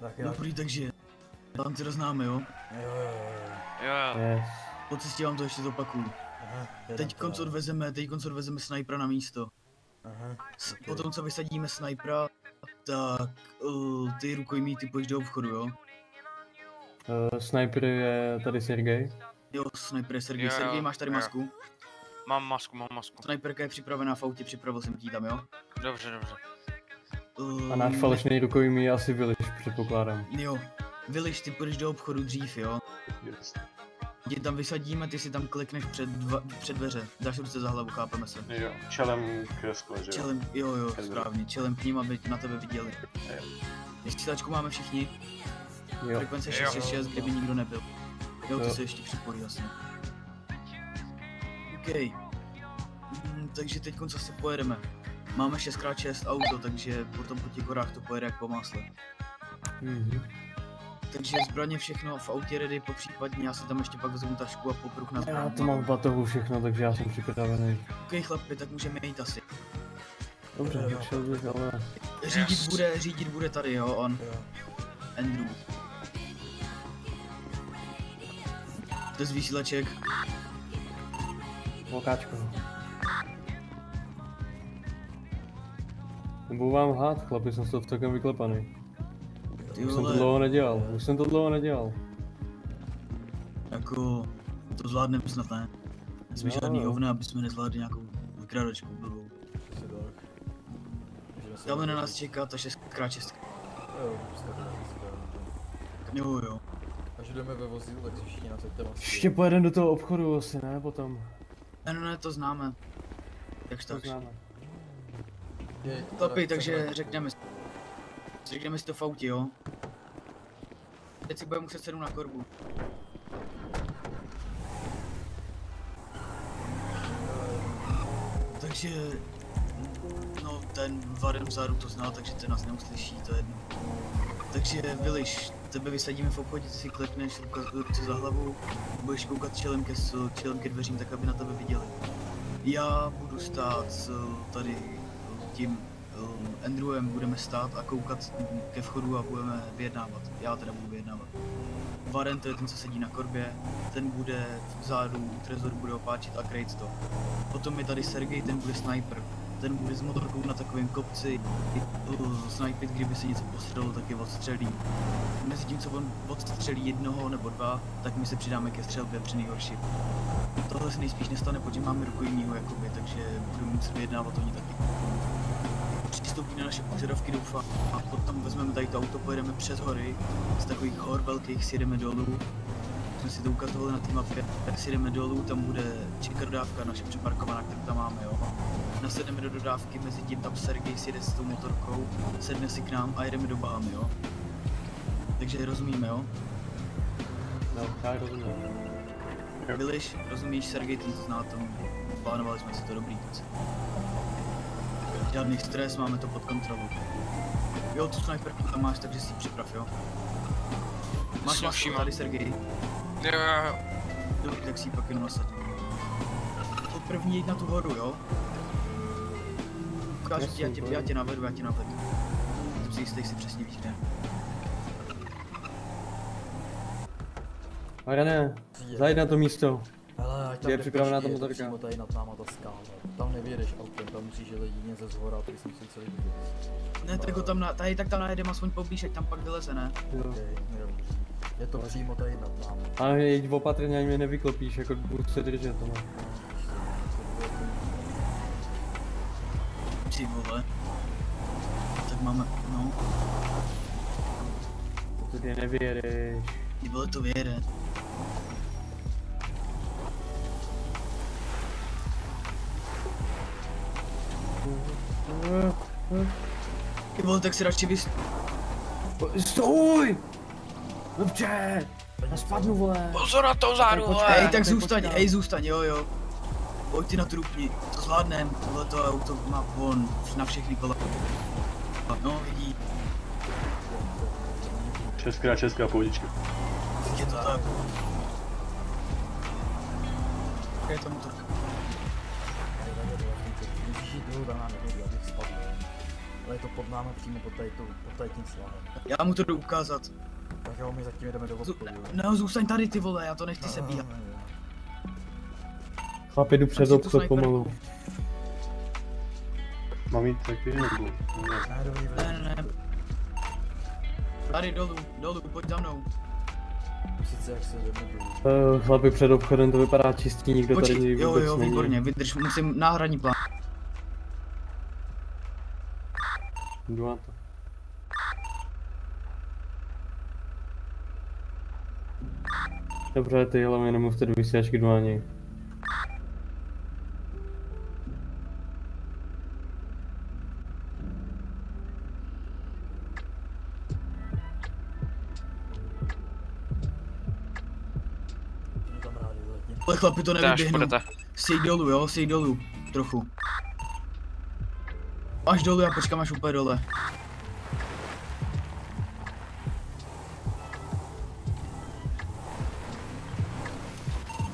Tak jak? Dobrý, takže vám to známe, jo? Jo, jo, jo. Jo, jo. Yes. Po cestě vám to ještě zopakuju. Teď to konc odvezeme, teď konc odvezeme snajpera na místo. Aha. S, Ok. Potom, co vysadíme snajpera, tak uh, ty rukojmí ty půjdeš do obchodu, jo? Uh, sniper je tady Sergej. Jo, snajper je Sergej. Jo, jo, Sergej, máš tady jo. masku? Mám masku, mám masku. Snajperka je připravená v autě, připravil jsem ti tam, jo? Dobře, dobře. Uh, A náš falešný rukojmí je asi Viliš, předpokládám. Jo. Viliš, ty půjdeš do obchodu dřív, jo? Yes. Tě tam vysadíme, ty si tam klikneš před, dva, před dveře. Dáš ruce za hlavu, chápeme se. Jo, čelem k skle, že jo? Čelem, jo, jo, správně, čelem k ním, aby na tebe viděli. Jo. Vysílačku máme všichni, Jo. frekvence Jo. 666, kdyby nikdo nebyl. Jo, to Jo. se ještě připojí, jasně. OK. Mm, takže teď zase pojedeme. Máme 6x6 auto, takže potom po těch horách to pojede jak po másle. Mhm. Takže zbraně všechno v autě ready, po případně já si tam ještě pak vezmu tašku a popruh na Já zbraně. to mám v batohu všechno, takže já jsem připravený. OK chlapi, tak můžeme jít asi. Dobře, Jo, jo. šel bych, ale... Řídit Yes. bude, řídit bude tady, jo, on, Jo. Andrew. To je z vysílaček. Vokáčko. Nebudu vám hát, chlapi, jsem z toho celkem vyklepaný. Ty Už jsem to dlouho nedělal, už jsem to dlouho nedělal. jako, to zvládneme snad ne. Jsme Jo, žádný jo. hovna, aby jsme nezvládli nějakou vykradačku blbou. Tamhle na nás čeká ta 6x6. Jo, už jste to taky správně. Jo, jo. Až jdeme ve vozidlu, tak všichni nasaďte masky. Ještě pojedeme do toho obchodu asi, ne? Potom. Ne, ne, ne, to známe. Jakž To tak. známe. Chlapi, tak takže řekneme, řekneme si to v autě, jo? Teď si budeme muset sednout na korbu. Takže, no ten Varem vzadu to zná, takže ten nás neuslyší, to je jedno. Takže Viliš, tebe vysadíme v obchodě, ty si klepneš ruce za hlavu, budeš koukat čelem ke, čelem ke dveřím, tak aby na tebe viděli. Já budu stát s, tady tím um, Andrewem budeme stát a koukat ke vchodu a budeme vyjednávat. Já teda budu vyjednávat. Varen, to je ten, co sedí na korbě, ten bude vzadu, u trezoru bude opáčit a krejt to. Potom je tady Sergej, ten bude sniper. Ten bude s motorkou na takovém kopci snipit, kdyby se něco postřelilo, tak je odstřelí. Mezi tím, co on odstřelí jednoho nebo dva, tak my se přidáme ke střelbě při nejhorší. Tohle se nejspíš nestane, protože máme rukojmího jakoby, takže budeme muset vyjednávat oni taky přistoupí na naše požadavky, doufám. A potom vezmeme tady to auto, pojedeme přes hory, z takových hor velkých si jdeme dolů. Jsme si to ukazovali na té mapě, tak si jdeme dolů, tam bude čekat dodávka naše přeparkovaná, kterou tam máme, jo. Nasedneme do dodávky, mezi tím tam Sergej si jde s tou motorkou, sedne si k nám a jedeme do Bahamy, jo. Takže rozumíme, jo. No, já rozumím. Viliš, rozumíš, Sergej, ten to zná, tom plánovali jsme si to dobrý, kluci. Žádný stres, máme to pod kontrolou. Jo, tu sniperku tam máš, takže si připrav, jo. Máš masku všímám. tady, Sergej. Jo, jo, jo. Dobrý, tak si ji pak jenom nasaď. To první jít na tu horu, jo? Ukážu ti, já tě, já tě navedu, já tě navedu. Jsem si jistý, si přesně víš, kde. Mariane, zajď na to místo. Hele, ať tam Je připravená ta motorka? tady nad náma ta skála. Tam nevyjedeš autem, tam musíš jít jedině ze zhora, tady jsem si celý vidět. Ne, tak ho tam, na, tady tak tam najedeme aspoň poblíž, ať tam pak vyleze, ne? Jo. Okay, jo. Je to přímo tady nad náma. Ale jeď opatrně, ať mě nevyklopíš, jako budu se držet, no. Ty vole. Tak máme, no, Pokud je nevěřeš. ty vole to vyjede. Vole, tak si radši vys... Stůj! Dobře! Já spadnu, vole! Pozor na to počkej, vole. Hej, tak zůstaň, počkám. hej, zůstaň, jo, jo. Pojď ty na trupni, to zvládnem, tohle to auto má von na všechny kola. No, vidí, Česká, česká pohodička. je to tak. Je ta motorka? Ale je to pod námi přímo pod tady, tu, pod tady tím svahem. Já mu to jdu ukázat. Tak jo, my zatím jdeme do obchodu. jo. No, zůstaň tady ty vole, já to nechci se bíhat. Jo. Chlapi, jdu přes obchod pomalu. Mám jít taky nebo? Ne. Ne, dobrý. Ne, ne, ne. Tady dolů, dolů, pojď za mnou. Sice jak se jdeme dolů. Uh, chlapi, před obchodem to vypadá čistý, nikdo tady Počkej, jo, vůbec jo, není. výborně, vydrž, musím náhradní plán. Jdu na to. Dobře, ty hlavně nemluvte do vysílačky, jdu na něj. Ale chlapi to nevyběhnou. půjdete. Sej dolů, jo, sej dolů, trochu. Až dolů, já počkám až úplně dole.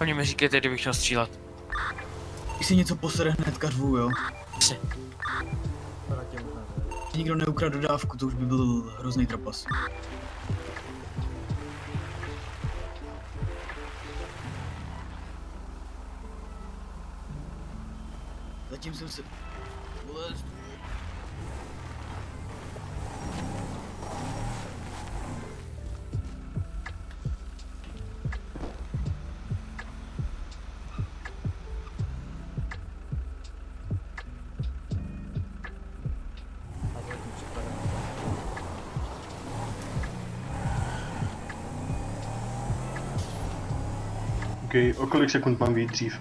Oni mi říkejte, kdybych šel střílet. Když si něco posere hnedka řvu, jo. Když nikdo neukradl dodávku, to už by byl hrozný trapas. Zatím jsem se... Vole, OK, o kolik sekund mám být dřív?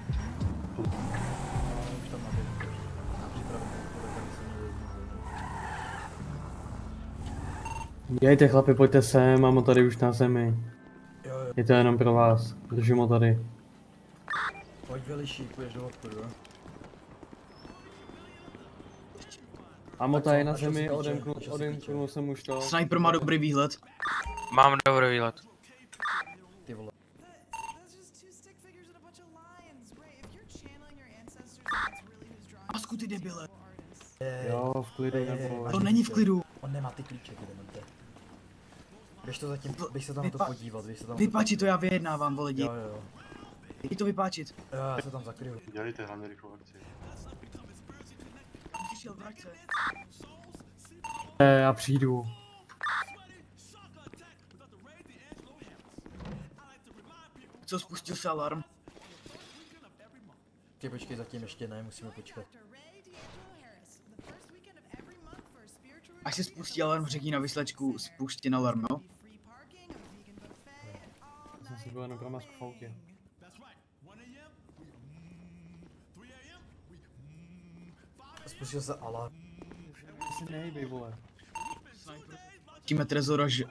Jejte chlapi, pojďte sem, mám ho tady už na zemi. Jo, jo. Je to jenom pro vás, držím ho tady. Pojď veliší, půjdeš do Tak tady co, na zemi, odemknul, odemknul jsem už to. Sniper má dobrý výhled. Mám dobrý výlet. Masku ty debile. Jo, v klidu, nebo... To není v klidu. On nemá ty klíče, ty demente. Běž to zatím, běž se tam na to Vypa- podívat, běž se tam Vypáči to já vyjednávám, vole, Jo, jdi. jo, jo. Jdi to vypáčit. Jo, já se tam zakryju. Dělejte hlavně rychlou akci. Přišel, vrať se. Eh, Já přijdu. Co spustil se alarm? Ty počkej, zatím ještě ne, musíme počkat. Až se spustí alarm, řekni na vyslečku, spuštěn alarm, no? Já jsem si byl jenom pro masku v autě. Spustil se alarm. Ty si nejbej, vole. Pustíme trezor, až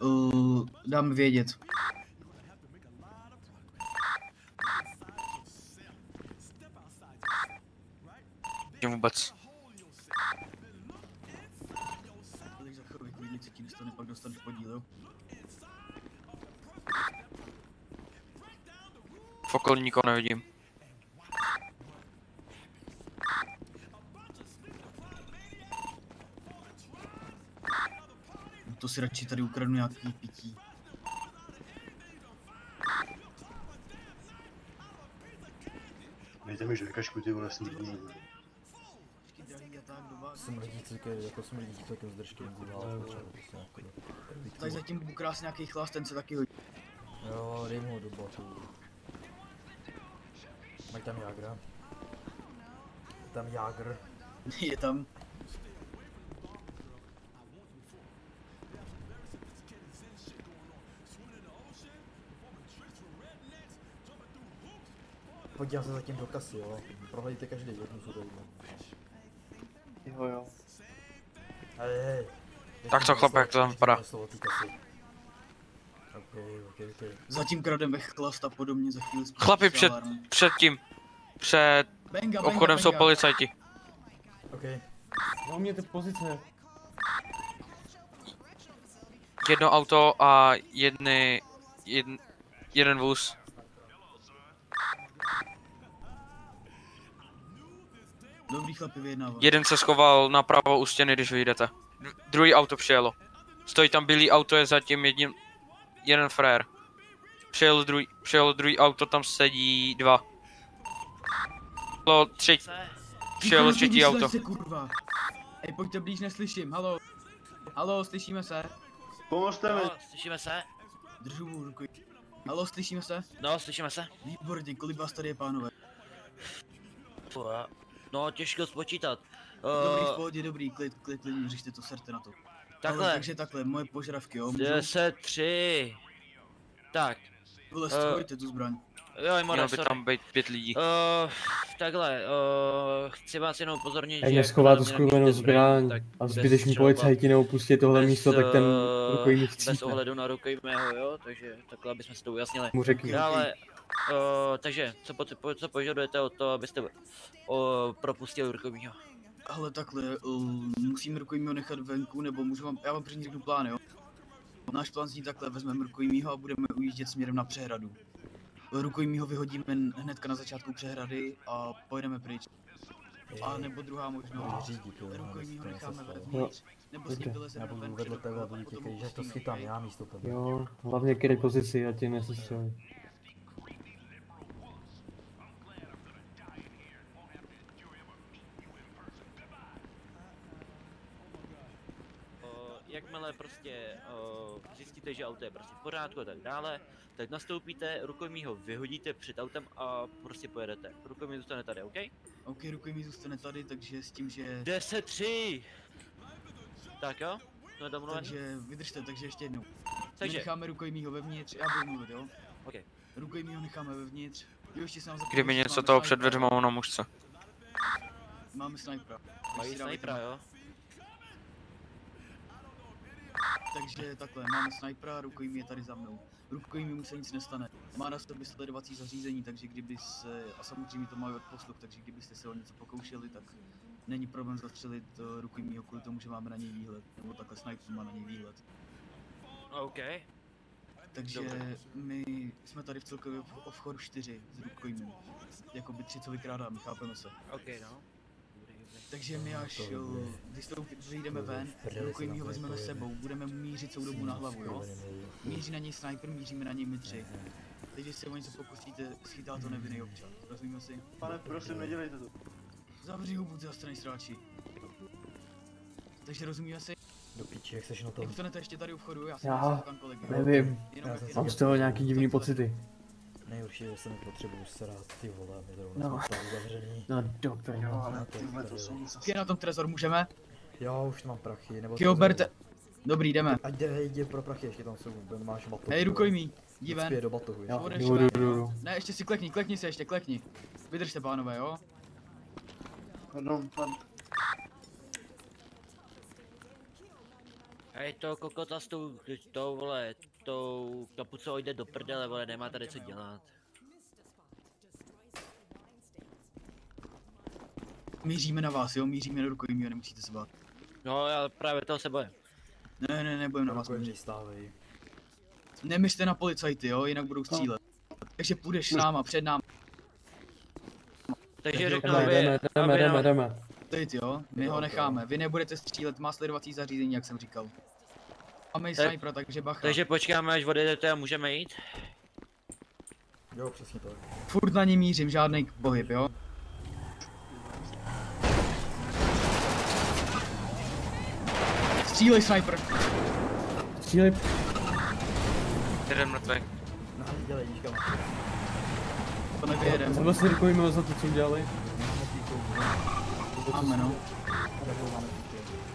uh, dáme vědět. Vůbec. Okolí nikoho nevidím. No to si radši tady ukradnu nějaký pití. Dejte mi žvekačku, ty vole, jsem divný. Smrdící, jako zdržky, bůhá, počkej, to se jako... Tady zatím budu krásně nějaký chlast, ten se taky hodí. Jo, dej mu ho do botu. Tam Jagra. Je tam Jagr. Je tam. Podívám se zatím do kasy, jo. Prohlejte každý jednu co dojde. Jo, jo. Hej, hej. Tak co, chlape, jak to tam vypadá? Slovo té kasy. Ok, ok, ok. Zatím krademe chlast a podobně za chvíli Chlapi před, alarm. před tím, před Benga, benga, obchodem jsou benga. policajti. Ok, No mě ty pozice. Jedno auto a jedny, jedn, jeden vůz. Dobrý chlapi vyjednávat. Jeden se schoval napravo u stěny, když vyjdete. Druhý auto přijelo. Stojí tam bílý auto, je zatím jedním, jeden frér. Přijelo druhý, přijelo druhý auto, tam sedí dva. Přijelo tři, přijelo Nikoho třetí auto. Se, kurva. Ej, pojďte blíž, neslyším, halo. Halo, slyšíme se? Pomozte mi. Slyšíme se? Držu mu ruku. Halo, slyšíme se? No, slyšíme se? Výborně, kolik vás tady je, pánové? No, těžko spočítat. Dobrý, v Uh, pohodě, dobrý, klid, klid, klidně, řešte to, serte na to. Ale, takhle, takže takhle, moje požadavky, jo, můžu? 10, 3. Tak, Vole, eh, strojte tu zbraň. jo, Mělo Imore, by sorry. tam být pět lidí. Uh, takhle, uh, chci vás jenom upozornit, Ať že... neschová tu nabíjíte zbraň tak a zbyteční policajti neopustí tohle bez, místo, tak ten rukojmí Bez chcípne. ohledu na rukojmého, jo, takže takhle, aby jsme si to ujasnili. Mu řekni. Dále, uh, takže, co, po, po, co požadujete o to, abyste uh, propustili rukojmího? Ale takhle, uh, musím rukojmího nechat venku, nebo můžu vám, já vám první řeknu plán, jo? Náš plán zní takhle, vezmeme rukojmího a budeme ujíždět směrem na přehradu. Rukojmího vyhodíme hnedka na začátku přehrady a pojedeme pryč. A nebo druhá možnost, rukojmího to necháme vevnitř, nebo s ním vylezeme Já budu ven vedle před a potom že to schytám já místo tebe. Jo, hlavně k pozici, ať tě nesestřelí. Uh, jakmile prostě uh, zjistíte, že auto je prostě v pořádku a tak dále, tak nastoupíte, rukojmího vyhodíte před autem a prostě pojedete. Rukojmí zůstane tady, OK? OK, rukojmí zůstane tady, takže s tím, že... 10 3 Tak jo? Jsme domluveni? Takže vydržte, takže ještě jednou. Takže, My necháme rukojmího vevnitř, já budu mluvit, jo? OK. Rukojmího necháme vevnitř. Jo, ještě se nám zapomnělo, Kdyby něco toho před dveřma na mužce. Máme snajpera. mají snajpera, jo? Takže takhle, máme snajpera, rukojmí je tady za mnou. Rukojmí mu se nic nestane. Má na sobě sledovací zařízení, takže kdyby se, a samozřejmě to má odposluch, takže kdybyste se o něco pokoušeli, tak není problém zastřelit uh, rukojmího kvůli tomu, že máme na něj výhled. Nebo takhle sniper má na něj výhled. OK. Takže Dobře. my jsme tady v celkově v v choru 4 s rukojmím. Jakoby tři, co vykrádáme, chápeme se. OK, no. Takže my až to vystoupit, vyjdeme to ven, na to vezmeme sebou, budeme mu mířit celou dobu na hlavu, jo? Míří na něj sniper, míříme na něj my tři. Teď, když se o něco pokusíte, schytá to nevinný občan. Rozumíme si? Pane, prosím, nedělejte to. Zavři hubu, ty zastraný sráči. Takže rozumíme si? Do piči, jak seš na tom? Zůstanete ještě tady u vchodu, já si Já? Nevím, Jenom Já jak jsem jenom- mám z toho nějaký divný pocity. Nejhorší je, že se nepotřebuju srát, ty vole, my zrovna No. jsme tady zavřený. No dobře, Jo, no. ale to ty je vole, to jsou nic Je na tom trezor, můžeme? Jo, už mám prachy, nebo... Kyo, berte. Dobrý, jdeme. Ať jde, jde pro prachy, ještě tam jsou, máš batohu. Hej, rukojmí, jdi ven. do batohu, Jo, jdu, jdu, jdu. Ne, ještě si klekni, klekni se ještě, klekni. Vydržte, pánové, jo? Pardon, pan, Hej, to kokota s tou, tou, vole, tou kapucou jde do prdele, vole, nemá tady co dělat. Míříme na vás, jo? Míříme na rukojmí, nemusíte se bát. No, já právě toho se bojím. Ne, ne, ne, budeme na vás mířit. stávej. Nemyřte na policajty, jo? Jinak budou střílet. Takže půjdeš s náma, před náma. Takže řeknu, aby, jdeme, jdeme, jdeme, jdeme. Teď jo, my Jo, ho necháme. Vy nebudete střílet, má sledovací zařízení, jak jsem říkal. Máme i Tak- snipera, takže bacha. Takže počkáme, až odjedete a můžeme jít. Jo, přesně tak. Furt na ně mířím, žádný pohyb, jo? Střílej sniper! Střílej, Jeden mrtvý. No, dělej, díška, To nevyjedem. jsme si rukojíme za to, co udělali. Máme no.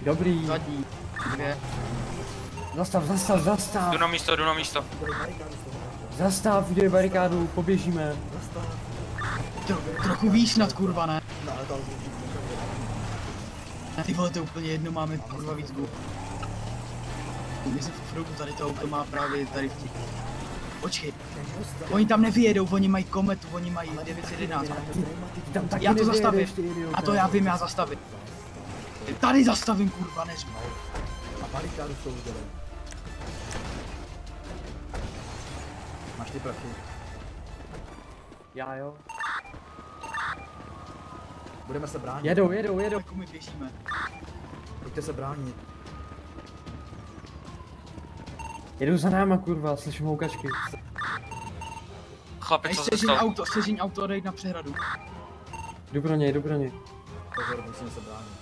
Dobrý, Zadní. Dvě. Zastav, zastav, zastav, Jdu na místo, jdu na místo. zastav, udělej barikádu, poběžíme. Tro, trochu výš nad kurva, ne? Ty vole, to úplně jedno, máme kurva víc gů. My jsme v offroadu, tady to auto má právě tady v těch... Počkej, oni tam nevyjedou, oni mají kometu, oni mají 911. Ty tam taky Já to zastavím. A to já vím, já zastavím. Tady zastavím, kurva, neřvi. A barikádu s tou ty prachy. Já jo. Budeme se bránit. Jedou, jedou, jedou. Jako my běžíme. Pojďte se bránit. Jedou za náma, kurva, slyším houkačky. Chlapi, co se stalo? auto, sežeň auto a dej na přehradu. Jdu pro něj, jdu pro něj. Pozor, musíme se bránit.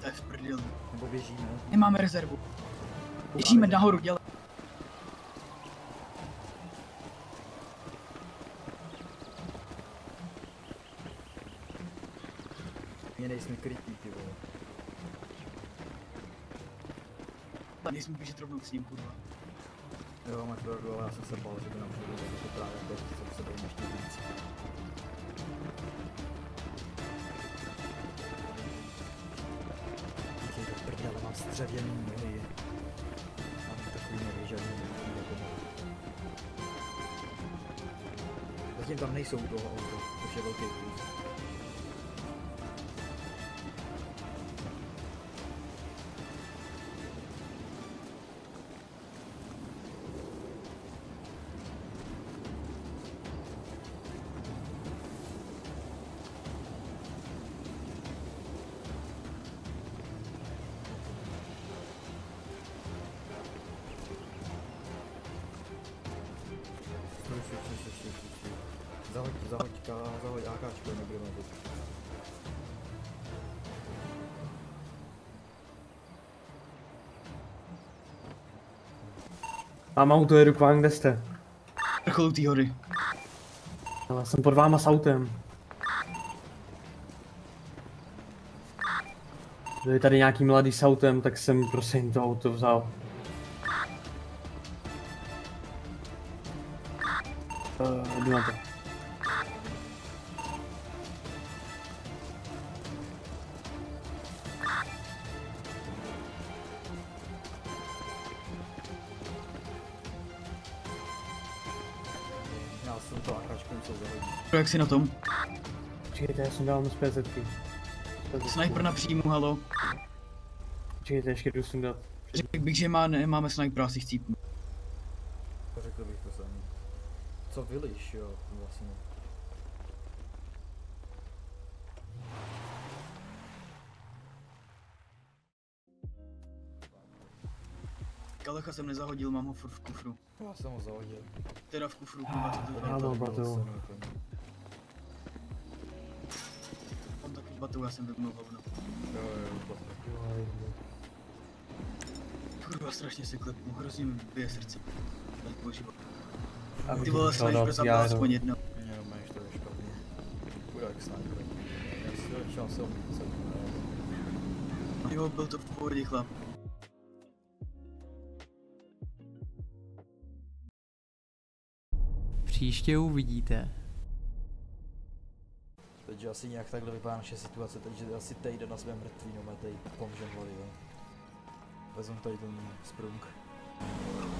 To je v prdeli. Nebo běžíme. Nemáme rezervu. Běžíme nahoru, dělej. My nejsme krytí, ty vole. Nejsme běžet rovnou s ním, kurva. Jo, máš pravdu, ale já jsem se bál, že by nám přijde to právě teď, co se bojím ještě víc. Díky do prdele, mám střevěný nohy. Mám takový nohy, že ani nemůžu jako Zatím tam nejsou u toho auto, což je velký plus. Zahoď, zahoď, zahoď AKčko, nebudeme teď. Mám auto, jedu k vám, kde jste? Vrcholu té hory. Ale jsem pod váma s autem. Byli tady nějaký mladý s autem, tak jsem prosím to auto vzal. Uh, jdu na to. Jak jsi na tom? Počkejte, já jsem dal z PZky. Sniper na příjmu, halo. Počkejte, ještě jdu sundat. Řekl bych, že má, ne, máme snipera, asi chcípnu. Řekl bych to samý. Co vyliš, jo, vlastně. Kalecha jsem nezahodil, mám ho furt v kufru. Já jsem ho zahodil. Teda v kufru, kurva, co to Ano, batu, já jsem vypnul hovno. Jo, jo, to Kurva, strašně se klepnu, hrozně mi bije srdce. Tak boží. A Ty vole, sniper zabil aspoň jedno. Jenom máš to je špatně. Chudák sniper. Já si jsem, jsem, Jo, byl to v pohodě chlap. Příště uvidíte. Takže asi nějak takhle vypadá naše situace, takže asi týden na jsme mrtví, no tady pomžem vody, jo. Vezmu tady ten sprung.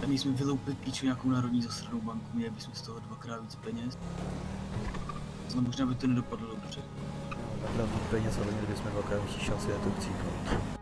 Tady jsme vyloupili píču nějakou národní zasranou banku, měli bychom z toho dvakrát víc peněz. No možná by to nedopadlo dobře. Dvakrát víc peněz, ale měli bychom dvakrát větší šanci na to chcípnout.